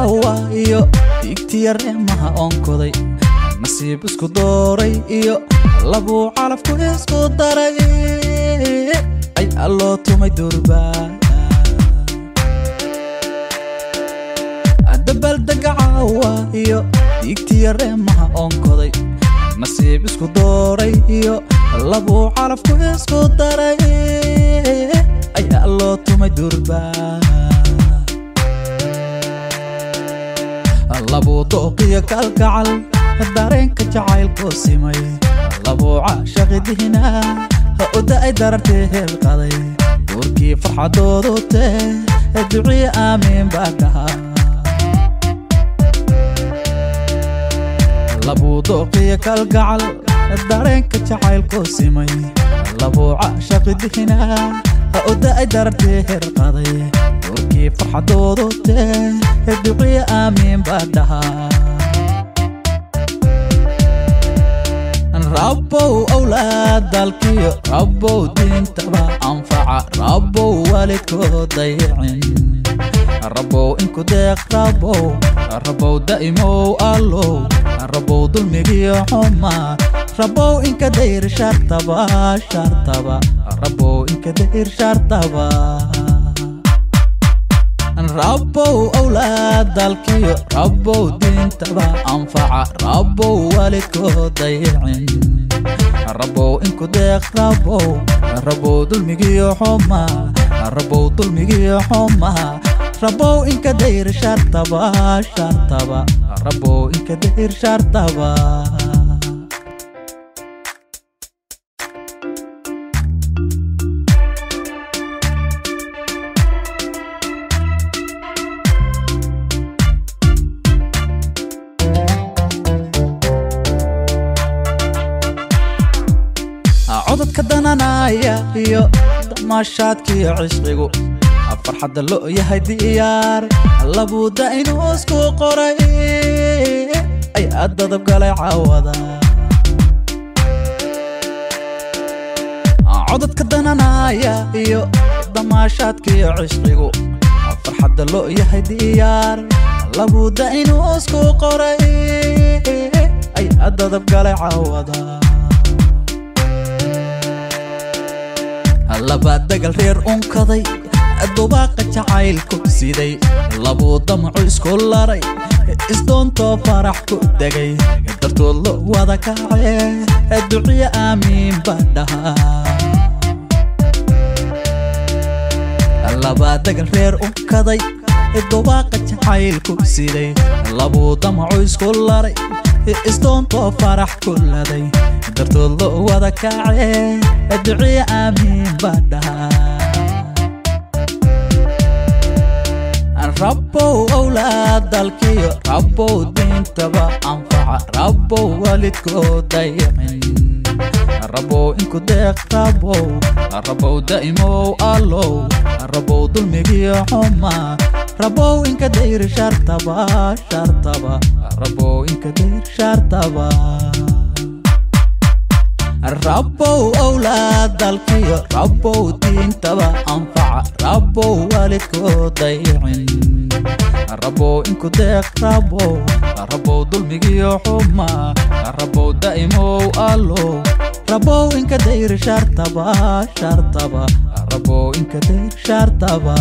caawa iyo diigtiya reemaha oonkoday nasiib isku dooray iyo labuu calafku isku daray. Ay alloo tumay durbaa dabaldega caawa iyo diigtiya reemaha oonkoday nasiib isku dooray iyo labuu calafku isku daray. Ay alloo tumay durbaa labuu dooqiyo kalgacal dareenka jacaylkoo simay. Labuu caashaqidihina oda-ay darartee heelqaday duurkii farxadoodu tee duciye aamiin baa dhahaa labuu dooqiyo kalgacal dareenka jacaylkoo simay. Labuu caashaqidihina oda-ay darartee heelqaday duurkii farxadoodu tee duciye aamiin baa dhahaa rabbow awlaad dalkiyo rabbow diintaba anfaca rabbow waalidkoo dayicin rabbow inku deeq rabbow rabbow da'imow allow rabbow dulmigiyo xuma rabbow inka dayr shartaba shartaba rabbow inka dayr shartaba rabbow awlaad dalkiyo rabbow diintaba anfaca rabbow waalidkoo dayicin. Rabbow inku deeq rabbow rabbow dulmigiyo xuma rabbow dulmigiyo xuma rabbow inka dayr shartaba shartaba. Rabbow inka dayr shartaba codadka dananaya iyo damaashaadkiyo cishqigu farxadda lo yahay diyaar labuuda inuu isku qoray ay addadab galay caawada codadka dananaya iyo damaashaadkiyo cishqigu farxadda lo yahay diyaar labuuda inuu isku qoray ay addadab galay caawada laba dagal reer unkaday dubaaqa jacaylku siday. Labuu damacu isku laray isdoontoo farax ku degay. Dartood lo wada kacee duciye aamiin baa dhahaa laba dagal reer unkaday dubaaqa jacaylku siday. Labuu damacu isku laray isdoontoo farax ku laday. Dartood lo wada kacee duciye aamiin baa dhahaa. Rabbow awlaad dalkiyo rabbow diintaba anfaca rabbow waalidkoo dayicin rabbow inku deeq rabbow rabbow da'imow allow. Rabbow dulmigiyo xuma rabbow inka dayr shartaba shartaba rabbow inka dayr shartaba rabbow awlaad dalkiyo rabbow diintaba anfaca rabbow waalidkoo dayicin rabbow inku deeq rabbow rabbow dulmigiyo xuma rabbow da'imow allow rabbow inka dayr shartaba shartaba rabbow inka dayr shartaba